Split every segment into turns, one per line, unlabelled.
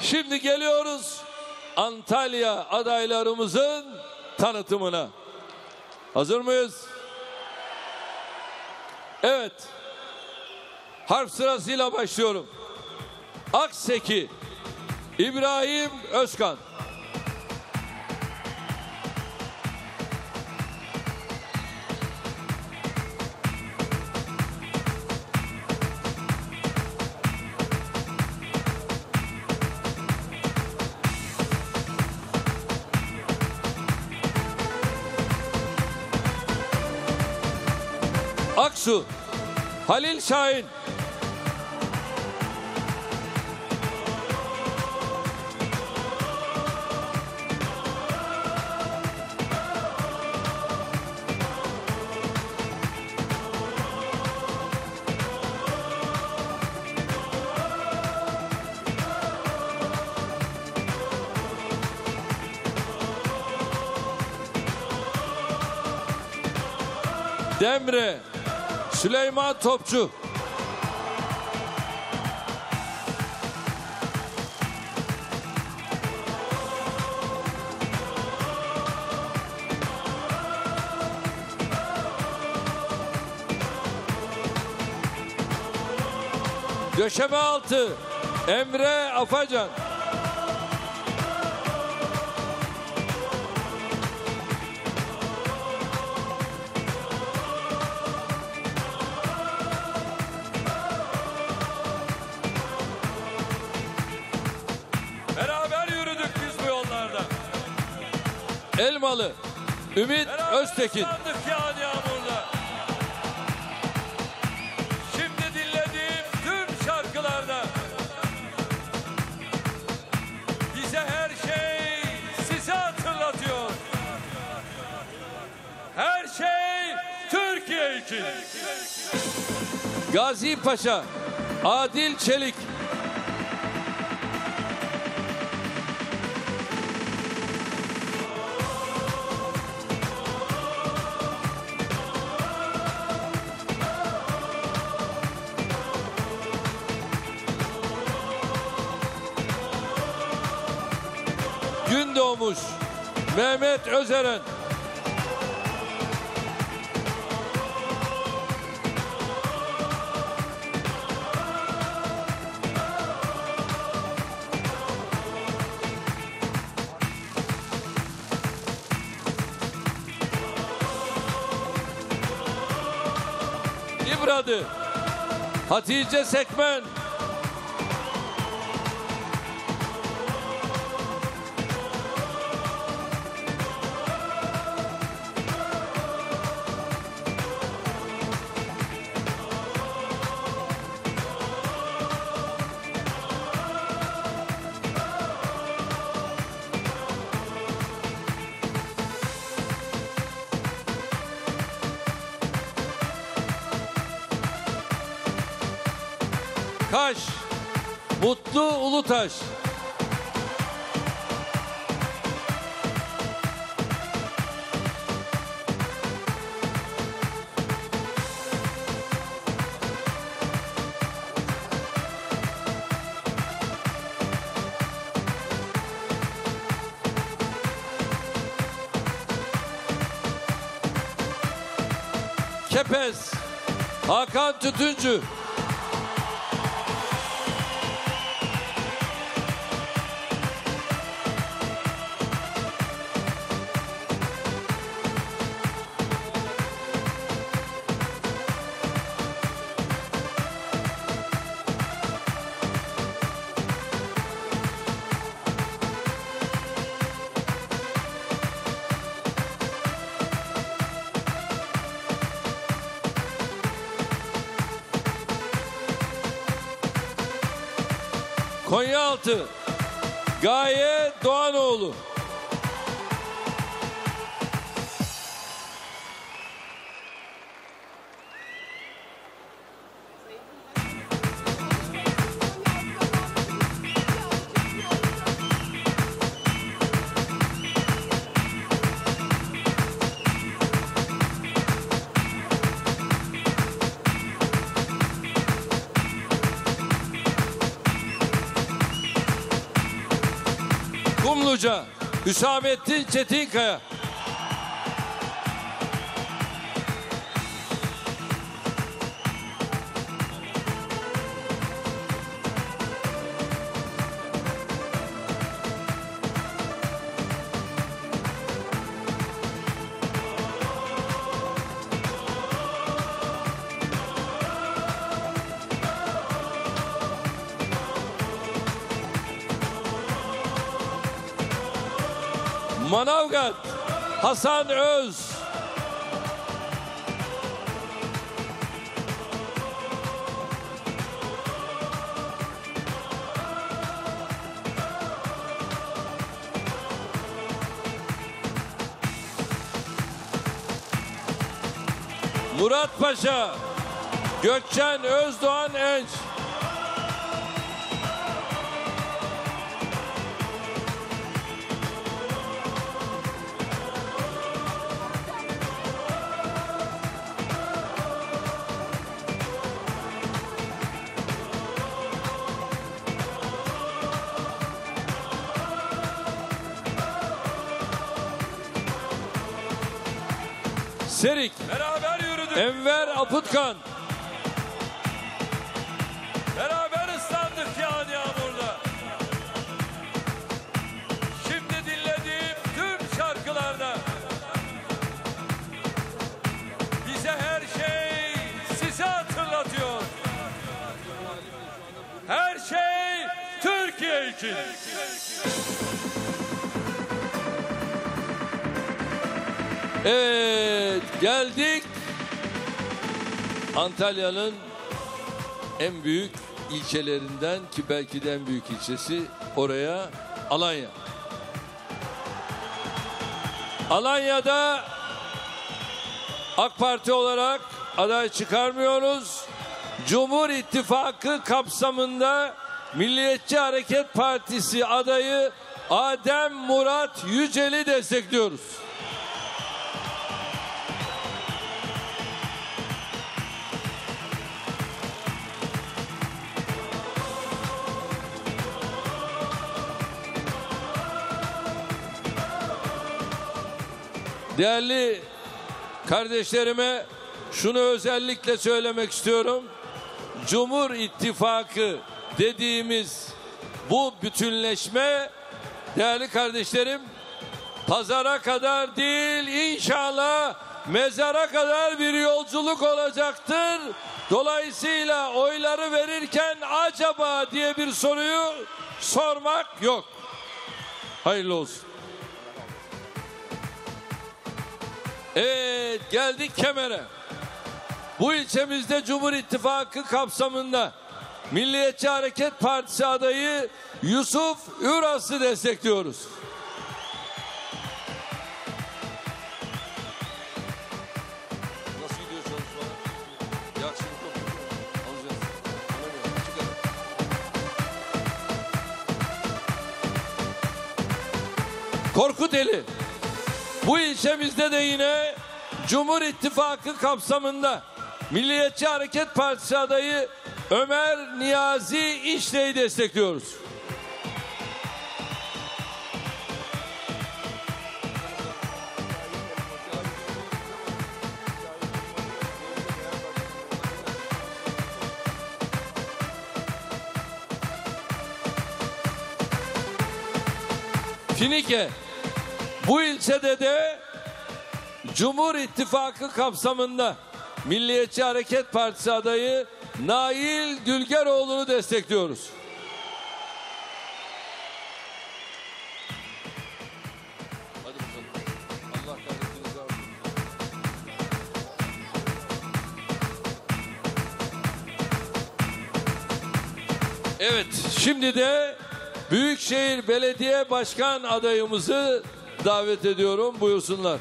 Şimdi geliyoruz Antalya adaylarımızın tanıtımına. Hazır mıyız? Evet. Harf sırasıyla başlıyorum. Akseki İbrahim Özkan. Aksu Halil Şahin. Demre Süleyman Topçu. Döşeme altı Emre Afacan. Elmalı Ümit
Beraber
Öztekin.
yağan yağmurda. Şimdi dinlediğim tüm şarkılarda bize her şey sizi hatırlatıyor. Her şey Türkiye için.
Gazi Paşa Adil Çelik. Doğmuş Mehmet Özeren. İbradı Hatice Sekmen. Kaş Mutlu Ulutaş. Kepez Hakan Tütüncü. Konyaaltı Gaye Doğanoğlu. Kumluca Hüsamettin Çetinkaya. Manavgat Hasan Öz. Murat Paşa, Gökçen Özdoğan Enç. Serik,
Beraber yürüdük.
Enver Aputkan,
Beraber ıslandık yağan yağmurda. Şimdi dinlediğim tüm şarkılarda bize her şey sizi hatırlatıyor. Her şey Türkiye için.
Evet geldik Antalya'nın en büyük ilçelerinden ki belki de en büyük ilçesi oraya Alanya. Alanya'da AK Parti olarak aday çıkarmıyoruz. Cumhur İttifakı kapsamında Milliyetçi Hareket Partisi adayı Adem Murat Yücel'i destekliyoruz. Değerli kardeşlerime şunu özellikle söylemek istiyorum. Cumhur İttifakı dediğimiz bu bütünleşme değerli kardeşlerim pazara kadar değil inşallah mezara kadar bir yolculuk olacaktır. Dolayısıyla oyları verirken acaba diye bir soruyu sormak yok. Hayırlı olsun. Evet geldik Kemer'e. Bu ilçemizde Cumhur İttifakı kapsamında Milliyetçi Hareket Partisi adayı Yusuf Üras'ı destekliyoruz. Çıkarın. Korkuteli. Bu ilçemizde de yine Cumhur İttifakı kapsamında Milliyetçi Hareket Partisi adayı Ömer Niyazi İşley'i destekliyoruz. Finike. Bu ilçede de Cumhur İttifakı kapsamında Milliyetçi Hareket Partisi adayı Nail Gülgeroğlu'nu destekliyoruz. Evet, şimdi de Büyükşehir Belediye Başkan adayımızı davet ediyorum. Buyursunlar.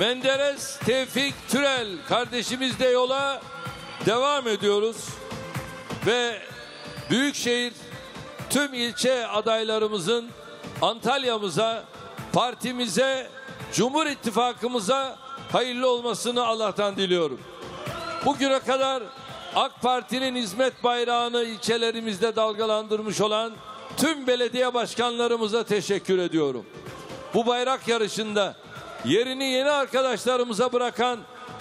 Menderes Tevfik Türel kardeşimizle yola devam ediyoruz. Ve Büyükşehir tüm ilçe adaylarımızın Antalya'mıza, partimize, Cumhur İttifakımıza hayırlı olmasını Allah'tan diliyorum. Bugüne kadar AK Parti'nin hizmet bayrağını ilçelerimizde dalgalandırmış olan tüm belediye başkanlarımıza teşekkür ediyorum. Bu bayrak yarışında yerini yeni arkadaşlarımıza bırakan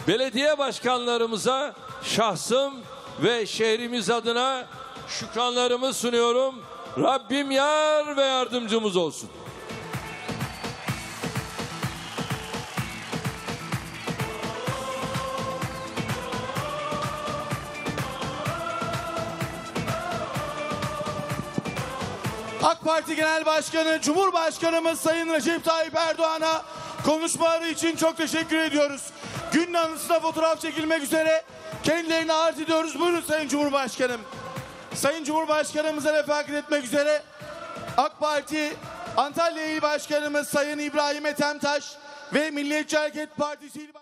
belediye başkanlarımıza şahsım ve şehrimiz adına şükranlarımı sunuyorum. Rabbim yar ve yardımcımız olsun.
AK Parti Genel Başkanı, Cumhurbaşkanımız Sayın Recep Tayyip Erdoğan'a konuşmaları için çok teşekkür ediyoruz. Günün anısına fotoğraf çekilmek üzere kendilerini arz ediyoruz. Buyurun Sayın Cumhurbaşkanım. Sayın Cumhurbaşkanımıza refakat etmek üzere AK Parti Antalya İl Başkanımız Sayın İbrahim Ethemtaş ve Milliyetçi Hareket Partisi İl